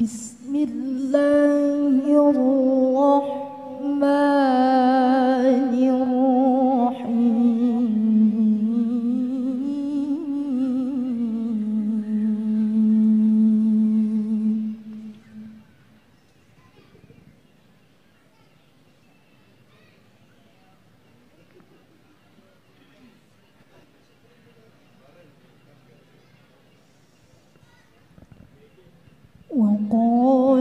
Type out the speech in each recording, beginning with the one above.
بسم الله الرحمن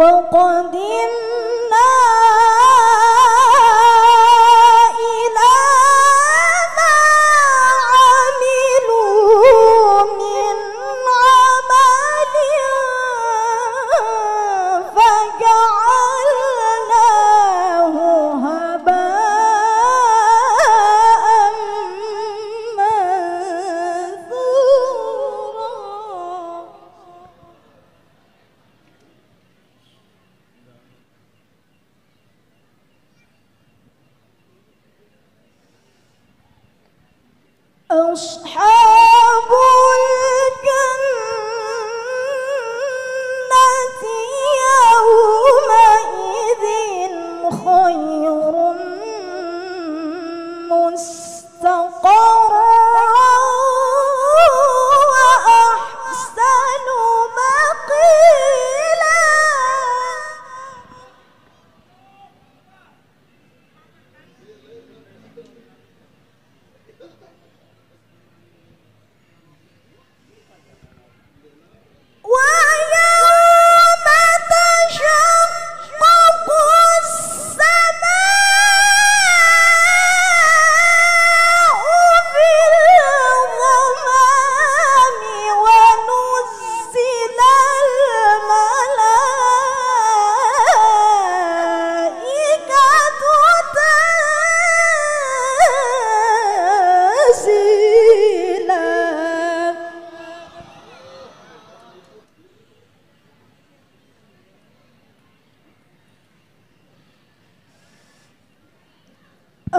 وقدمنا أصحاب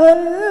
anh